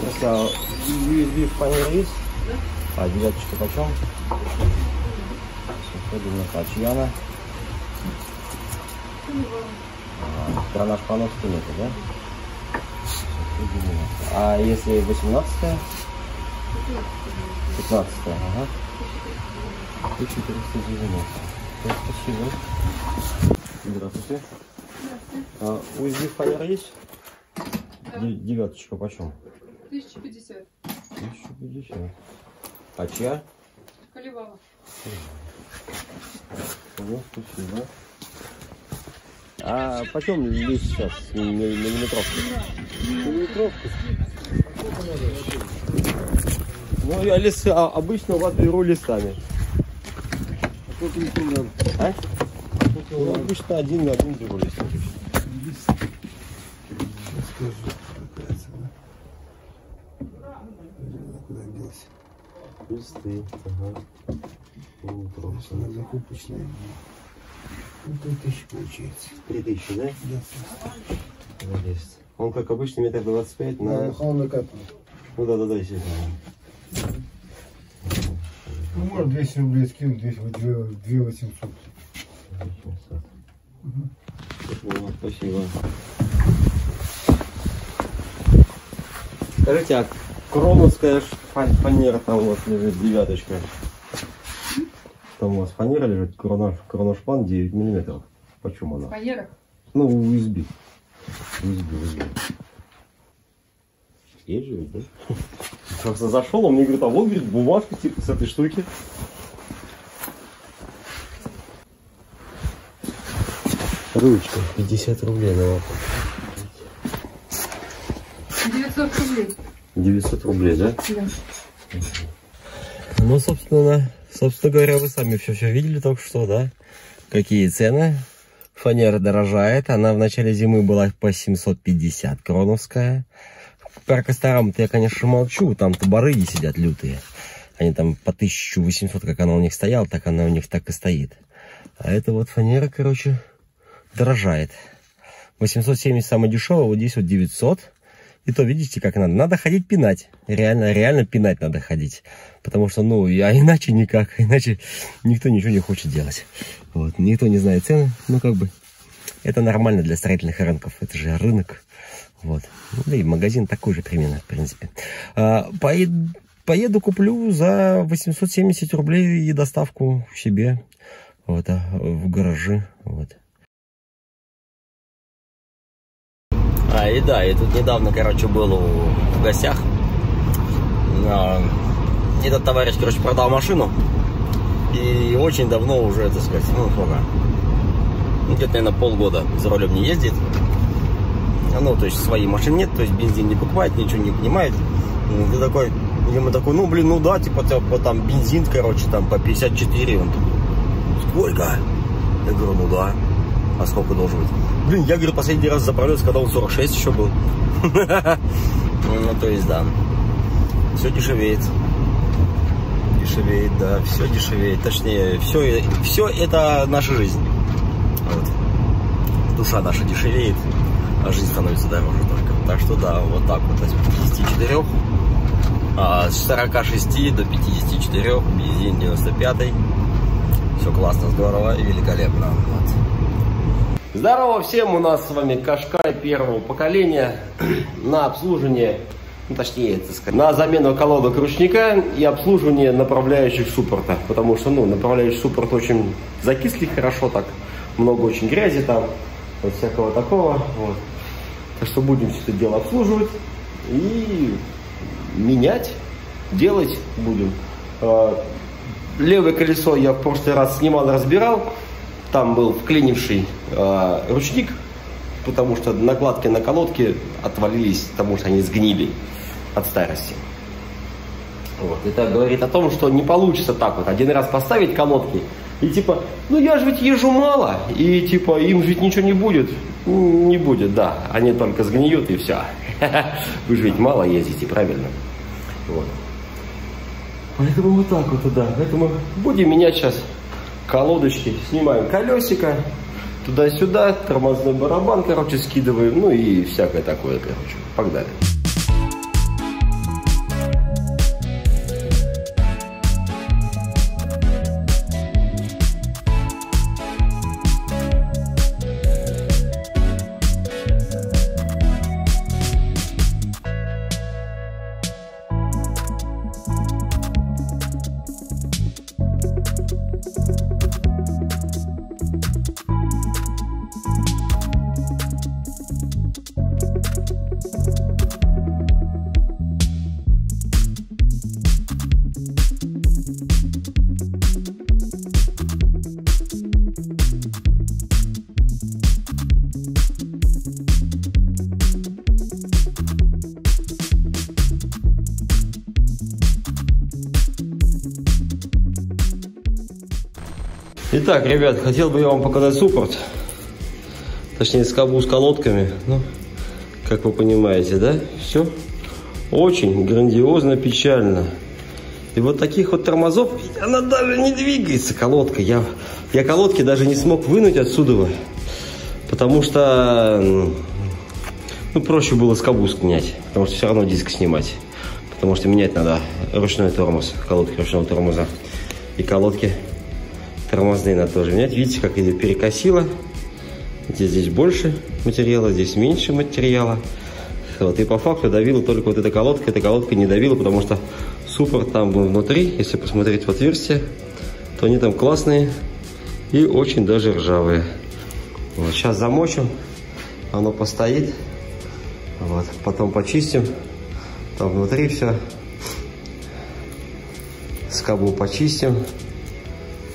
Просто USB в фанере есть? А девяточка почем? Сходим на Хачьяна. А, про наш понос нету, да? А если 18 15 ага. 1490. Спасибо. Здравствуйте. А, USB фанера есть? Да. Девяточка почем? 1050. 1050. А чья? Колевала. Ну, спасибо. А почем лист сейчас на, на миллиметровку? Миллиметровку? Ну, я лист а, обычно у вас беру листами. А? Ну, обычно один на один беру лист. Куда Листы, ага. Просто на закупочные. Ну, три тысячи получается. Три тысячи, да? Да. Лист. Он как обычно метр двадцать пять На на... Михайловна Катна. Ну да, да, да, естественно. Ну, может, 200 рублей скинуть, здесь вот 2 800. Вот, спасибо. Скажите, а кроновская фанера там у вас лежит, девяточка? Там у вас фанера лежит, кронош, кроношпан 9 миллиметров. Почему она? Фанера. Ну, USB. USB, USB. Есть же да? Просто зашел, он мне говорит, а вот, говорит, бумажка типа с этой штуки. Ручка, 50 рублей на лапу. 900 рублей. 900 рублей, да? Да. Ну, собственно, собственно говоря, вы сами все, все видели только что, да? Какие цены? Фанера дорожает. Она в начале зимы была по 750 кроновская. Про Косторам-то я, конечно, молчу. Там-то барыги сидят лютые. Они там по 1800, как она у них стояла, так она у них так и стоит. А эта вот фанера, короче, дорожает. 870 самая дешевая, вот здесь вот 900. И то, видите, как надо. Надо ходить пинать. Реально, реально пинать надо ходить. Потому что, ну, а иначе никак. Иначе никто ничего не хочет делать. Вот. Никто не знает цены. Ну, как бы, это нормально для строительных рынков. Это же рынок. Вот. Ну, да и магазин такой же примерно, в принципе. А, поеду, поеду, куплю за 870 рублей и доставку себе. Вот, а, в гаражи. Вот. А, и да, я тут недавно, короче, был в гостях. А, Этот товарищ, короче, продал машину. И очень давно уже, так сказать, ну, сколько? Ну, где-то, наверное, полгода за рулем не ездит. Ну, то есть своей машины нет, то есть бензин не покупает, ничего не понимает. Ну, Ты такой, ему такой, ну, блин, ну да, типа, типа, там бензин, короче, там по 54. Он такой, сколько? Я говорю, ну да. А сколько должен быть? Блин, я, говорю, последний раз заправлялся, когда он 46 еще был. Ну, то есть, да. Все дешевеет. Дешевеет, да, все дешевеет. Точнее, все, все это наша жизнь. Вот. Душа наша дешевеет, а жизнь становится дороже только. Так что да, вот так вот с 54, а с 46 до 54, бензин 95. Все классно, здорово и великолепно. Вот. Здорово всем, у нас с вами Кашкай первого поколения на обслуживание, ну, точнее, сказать, на замену колодок ручника и обслуживание направляющих суппорта, потому что, ну, направляющий суппорт очень закисли хорошо так, много очень грязи там, вот всякого такого, вот. Так что будем все это дело обслуживать и менять, делать будем. Э, Левое колесо я в прошлый раз снимал, разбирал. Там был вклинивший э, ручник, потому что накладки на колодки отвалились, потому что они сгнили от старости. Вот. Это говорит о том, что не получится так вот один раз поставить колодки и типа, ну я же ведь езжу мало, и типа им ведь ничего не будет. Не будет, да, они только сгниют и все. Вы же ведь мало ездите, правильно? Вот. Поэтому вот так вот, да. Поэтому будем менять сейчас колодочки. Снимаем колесико туда-сюда, тормозной барабан, короче, скидываем, ну и всякое такое, короче. Погнали. Итак, ребят, хотел бы я вам показать суппорт. Точнее, скобу с колодками. Ну, как вы понимаете, да? Все очень грандиозно, печально. И вот таких вот тормозов, она даже не двигается, колодка. Я, я колодки даже не смог вынуть отсюда, потому что ну, проще было скобу снять, потому что все равно диск снимать. Потому что менять надо ручной тормоз, колодки ручного тормоза. И колодки тормозные надо тоже менять. Видите, как идет перекосило. Здесь, здесь больше материала, здесь меньше материала. Вот, и по факту давила только вот эта колодка. Эта колодка не давила, потому что суппорт там был внутри. Если посмотреть в отверстие, то они там классные и очень даже ржавые. Вот, сейчас замочим, оно постоит. Вот, потом почистим. Там внутри все. Скобу почистим.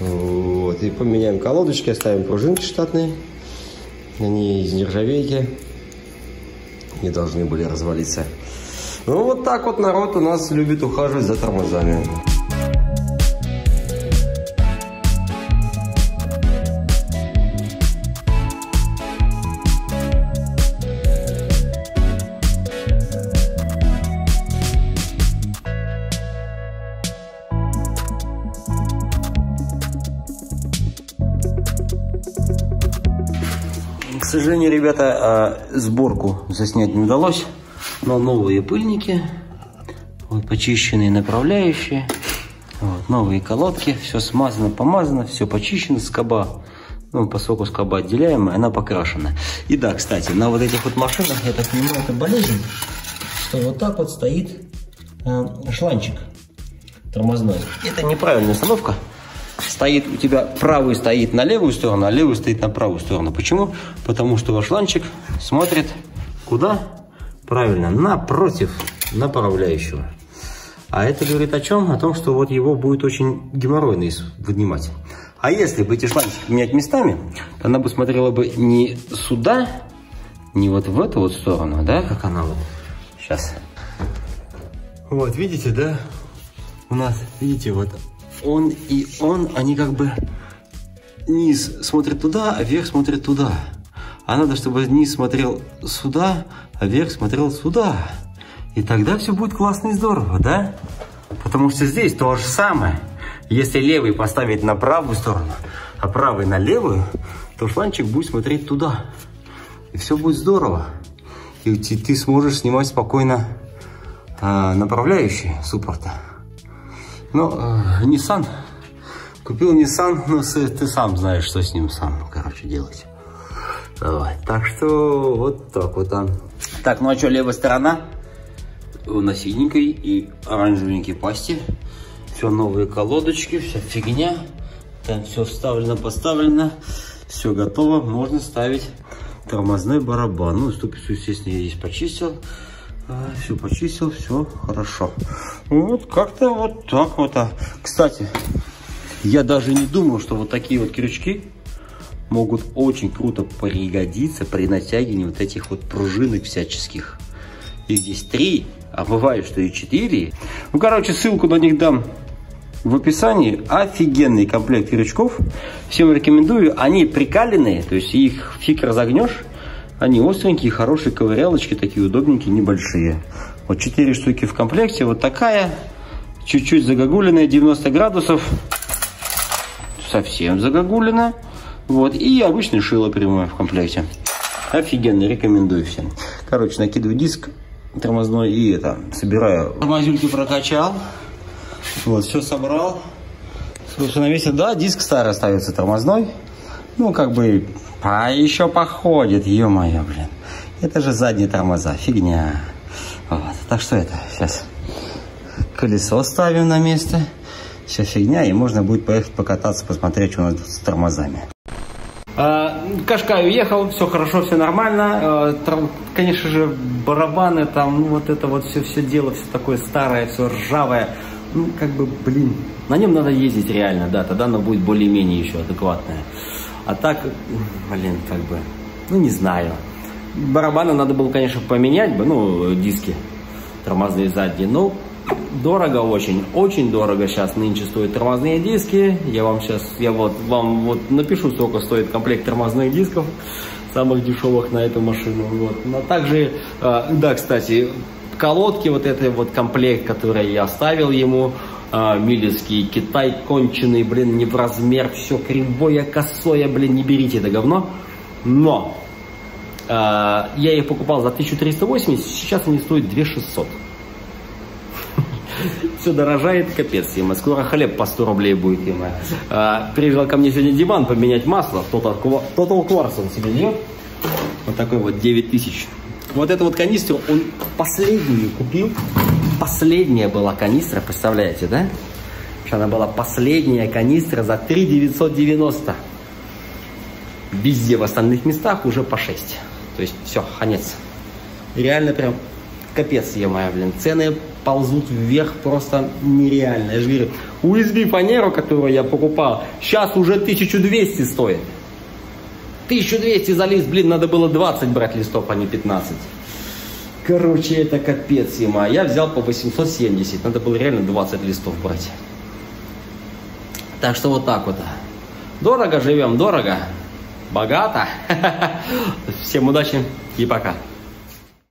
Вот, и поменяем колодочки, оставим пружинки штатные. Они из нержавейки. Не должны были развалиться. Ну, вот так вот народ у нас любит ухаживать за тормозами. Сожалению, ребята, а, сборку заснять не удалось, но новые пыльники, вот почищенные направляющие, вот, новые колодки, все смазано, помазано, все почищено, скоба, ну, поскольку скоба отделяемая, она покрашена. И да, кстати, на вот этих вот машинах, я так понимаю, это болезнь, что вот так вот стоит э, шланчик тормозной. Это неправильная установка стоит у тебя правый стоит на левую сторону, а левый стоит на правую сторону. Почему? Потому что ваш ланчик смотрит куда? Правильно, напротив направляющего. А это говорит о чем? О том, что вот его будет очень геморройно вынимать. А если бы эти шланчики менять местами, то она бы смотрела бы не сюда, не вот в эту вот сторону, да, как она вот сейчас. Вот, видите, да? У нас, видите, вот он и он, они как бы низ смотрит туда, а вверх смотрит туда. А надо, чтобы низ смотрел сюда, а вверх смотрел сюда. И тогда все будет классно и здорово, да? Потому что здесь то же самое. Если левый поставить на правую сторону, а правый на левую, то шланчик будет смотреть туда. И все будет здорово. И ты, сможешь снимать спокойно э, направляющие суппорта. Ну, э, Nissan. Купил Nissan, но ты сам знаешь, что с ним сам, короче, делать. Давай. Так что вот так вот он. Так, ну а что, левая сторона? На синенькой и оранжевенькой пасте. Все новые колодочки, вся фигня. Там все вставлено, поставлено. Все готово. Можно ставить тормозной барабан. Ну, ступицу, естественно, я здесь почистил. Все почистил, все хорошо. Вот как-то вот так вот. А. Кстати, я даже не думал, что вот такие вот крючки могут очень круто пригодиться при натягивании вот этих вот пружинок всяческих. Их здесь три, а бывает, что и четыре. Ну, короче, ссылку на них дам в описании. Офигенный комплект крючков. Всем рекомендую. Они прикаленные, то есть их фиг разогнешь. Они остренькие, хорошие ковырялочки, такие удобненькие, небольшие. Вот 4 штуки в комплекте. Вот такая, чуть-чуть загогулиная, 90 градусов. Совсем загогулина. Вот, и обычный шило прямое в комплекте. Офигенно, рекомендую всем. Короче, накидываю диск тормозной и это, собираю. Тормозюльки прокачал. Вот, все собрал. Слушай, на месте, да, диск старый остается тормозной. Ну, как бы а еще походит, ё-моё, блин. Это же задние тормоза, фигня. Вот. Так что это, сейчас колесо ставим на место. Все фигня, и можно будет поехать покататься, посмотреть, что у нас тут с тормозами. А, Кашкай уехал, все хорошо, все нормально. А, конечно же, барабаны там, ну вот это вот все, все дело, все такое старое, все ржавое. Ну, как бы, блин, на нем надо ездить реально, да, тогда оно будет более-менее еще адекватное. А так, блин, как бы, ну не знаю. Барабаны надо было, конечно, поменять бы, ну, диски тормозные задние, но Дорого очень, очень дорого сейчас нынче стоят тормозные диски. Я вам сейчас, я вот вам вот напишу, сколько стоит комплект тормозных дисков, самых дешевых на эту машину. Вот. Но также, э, да, кстати, колодки, вот это вот комплект, который я оставил ему, э, милецкий, Китай конченый, блин, не в размер, все кривое, косое, блин, не берите это говно. Но э, я их покупал за 1380, сейчас они стоят 2600. Все дорожает, капец, Дима. Скоро хлеб по 100 рублей будет, Дима. А, приезжал ко мне сегодня Диман поменять масло. Total, Total Quartz он себе идет. Вот такой вот 9000. Вот эту вот канистру он последнюю купил. Последняя была канистра, представляете, да? Что она была последняя канистра за 3 990. Везде в остальных местах уже по 6. То есть все, конец. Реально прям капец, е моя, блин. Цены ползут вверх просто нереально. Я же говорю, USB фанеру, которую я покупал, сейчас уже 1200 стоит. 1200 за лист, блин, надо было 20 брать листов, а не 15. Короче, это капец, ема. Я взял по 870, надо было реально 20 листов брать. Так что вот так вот. Дорого живем, дорого. Богато. Всем удачи и пока.